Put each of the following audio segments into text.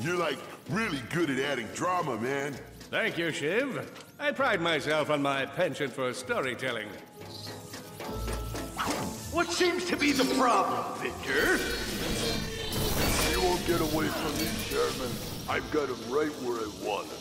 You're like really good at adding drama, man. Thank you, Shiv. I pride myself on my penchant for storytelling. What seems to be the problem, Victor? You won't get away from me, Sherman. I've got him right where I want him.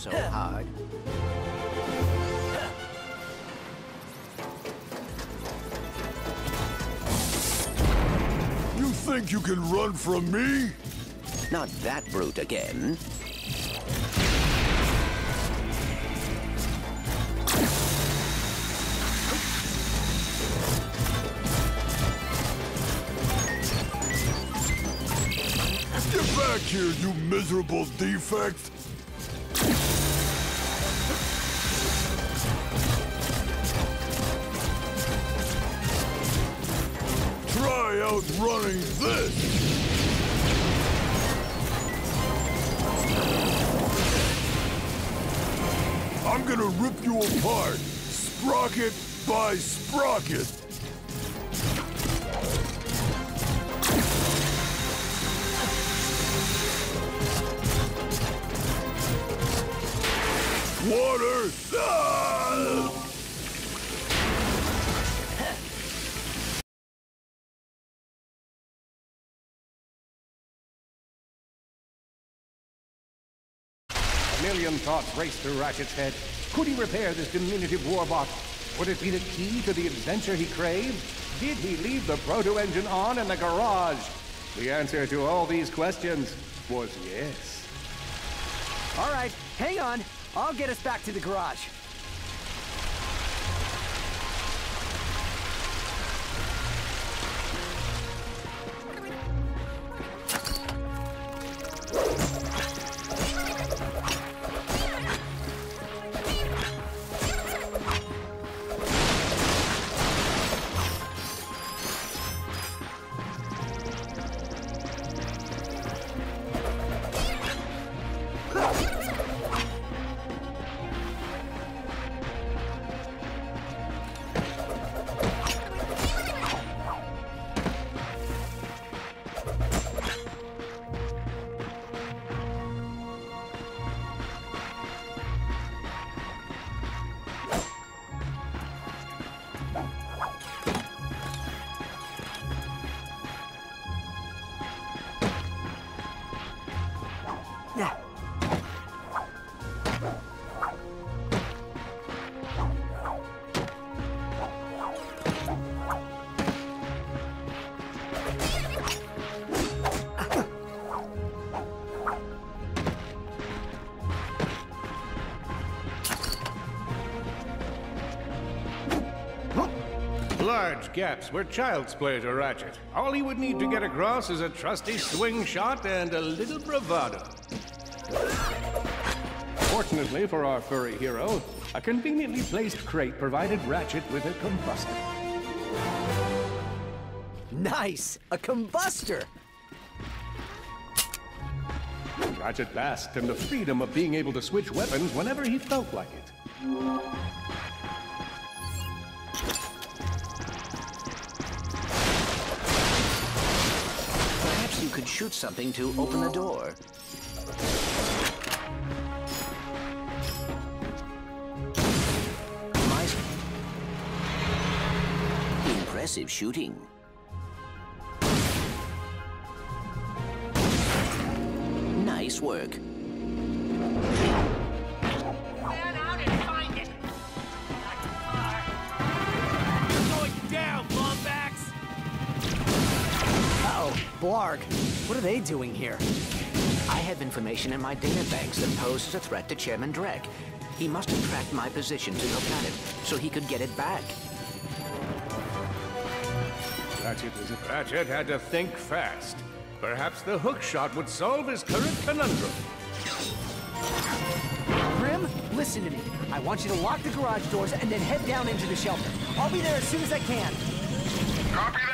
So hard. You think you can run from me? Not that brute again. Get back here, you miserable defect! Outrunning this! I'm gonna rip you apart, sprocket by sprocket! Water! Ah! Million thoughts raced through Ratchet's head. Could he repair this diminutive warbot? Would it be the key to the adventure he craved? Did he leave the proto-engine on in the garage? The answer to all these questions was yes. All right, hang on. I'll get us back to the garage. Large gaps were child's play to Ratchet. All he would need to get across is a trusty swing shot and a little bravado. Fortunately for our furry hero, a conveniently placed crate provided Ratchet with a combustor. Nice! A combustor! Ratchet basked in the freedom of being able to switch weapons whenever he felt like it. shoot something to open the door. Impressive shooting. Nice work. Blarg. What are they doing here? I have information in my data banks that poses a threat to Chairman Drek. He must have tracked my position to your planet, so he could get it back. Ratchet was Ratchet had to think fast. Perhaps the hook shot would solve his current conundrum. Grim, listen to me. I want you to lock the garage doors and then head down into the shelter. I'll be there as soon as I can. Copy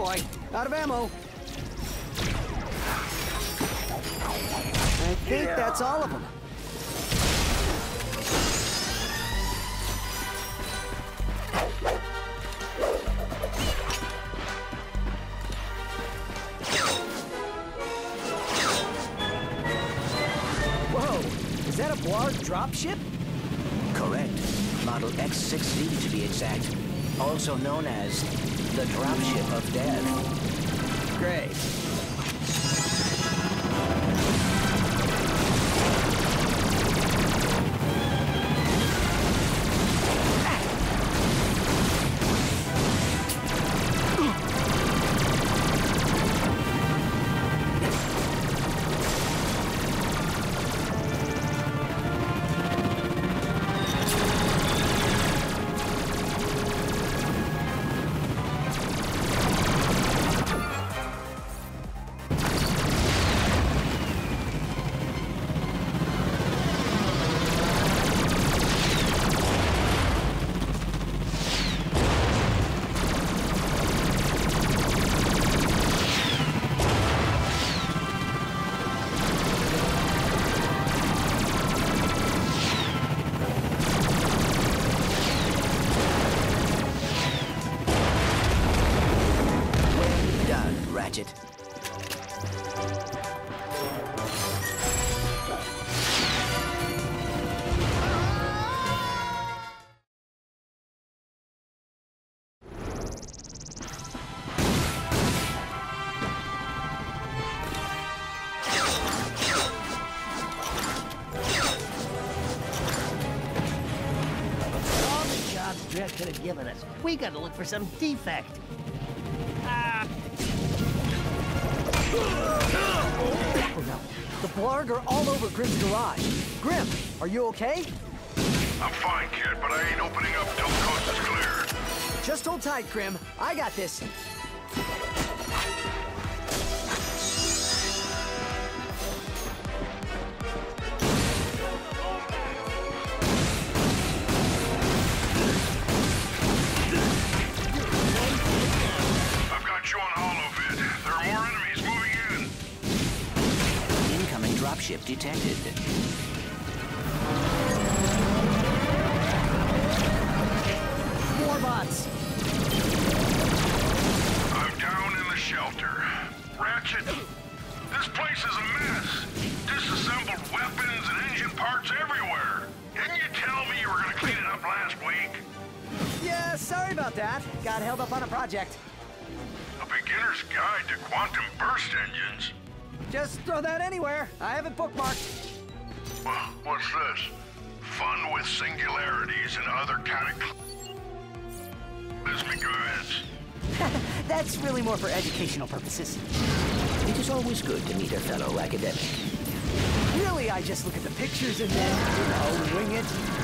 boy, out of ammo. I think that's all of them. Whoa, is that a Blarg dropship? Correct. Model X6Z to be exact. Also known as the Dropship of Death. Great. Jobs Drek could have given us. We gotta look for some defect. Oh no, the Blarg are all over Grim's garage. Grim, are you okay? I'm fine, kid, but I ain't opening up till the coast is clear. Just hold tight, Grim. I got this. Dropship detected. More bots. I'm down in the shelter. Ratchet, this place is a mess. Disassembled weapons and engine parts everywhere. Didn't you tell me you were gonna clean it up last week? Yeah, sorry about that. Got held up on a project. A beginner's guide to quantum burst engines? Just throw that anywhere. I have it bookmarked. Well, what's this? Fun with singularities and other cataclysms. goods. That's really more for educational purposes. It is always good to meet a fellow academic. Really, I just look at the pictures and then, you know, wing it.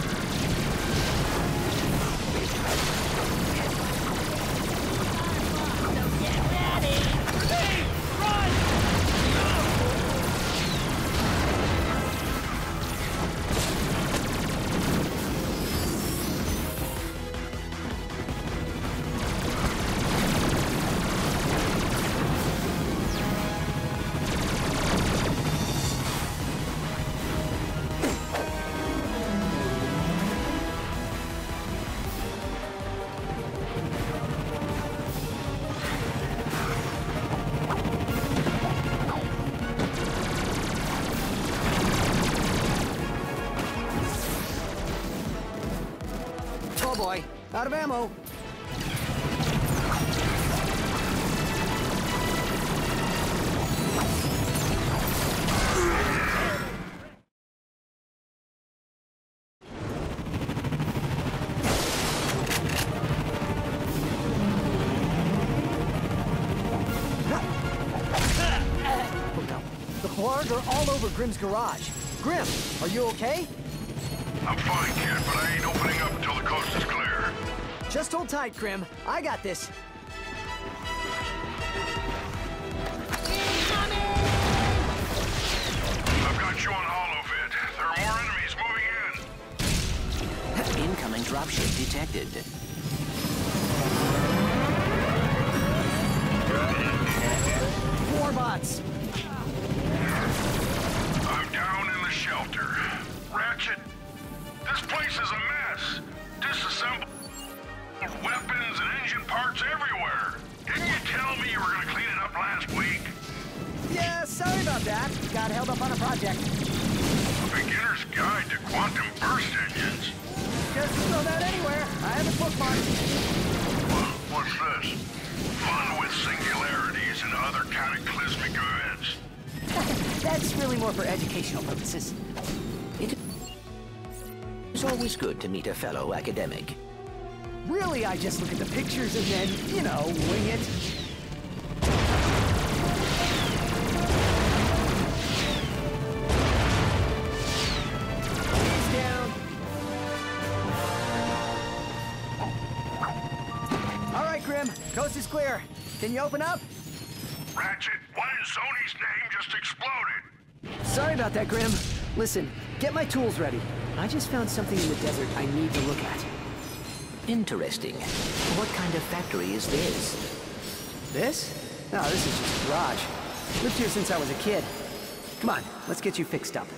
Boy, out of ammo. The Quars are all over Grim's garage. Grim, are you okay? I'm fine, kid, but I ain't opening up until the coast is clear. Just hold tight, Grim. I got this. I've got you on Holovid. There are more enemies moving in. Incoming dropship detected. Warbots! I'm engine everywhere. Didn't you tell me you were gonna clean it up last week? Yeah, sorry about that. Got held up on a project. A beginner's guide to quantum burst engines. Just throw that anywhere. I have it bookmarked. What, what's this? Fun with singularities and other cataclysmic events. That's really more for educational purposes. It is always good to meet a fellow academic. Really, I just look at the pictures and then, you know, wing it. All right, Grim. Coast is clear. Can you open up? Ratchet, what in Sony's name just exploded? Sorry about that, Grim. Listen, get my tools ready. I just found something in the desert I need to look at. Interesting. What kind of factory is this? This? No, this is just a garage. Lived here since I was a kid. Come on, let's get you fixed up.